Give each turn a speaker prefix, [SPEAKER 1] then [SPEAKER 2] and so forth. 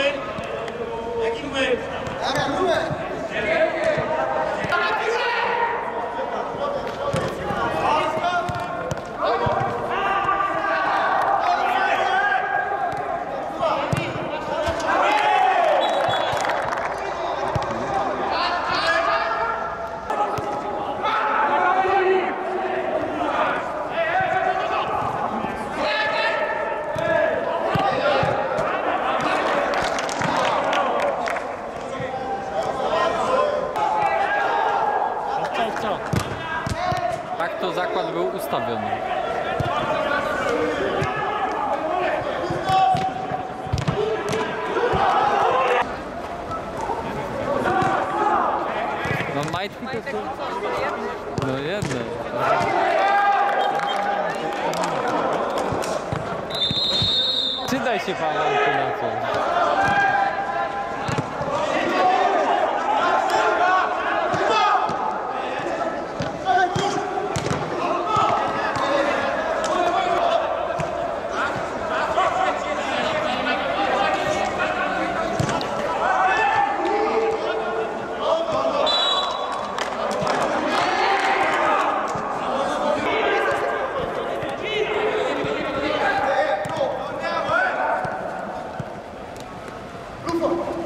[SPEAKER 1] Aqui no meio. Aqui no meio. Tak to zakład był ustawiony. No majtki to co? No jedne. Się Pawełku na. ど。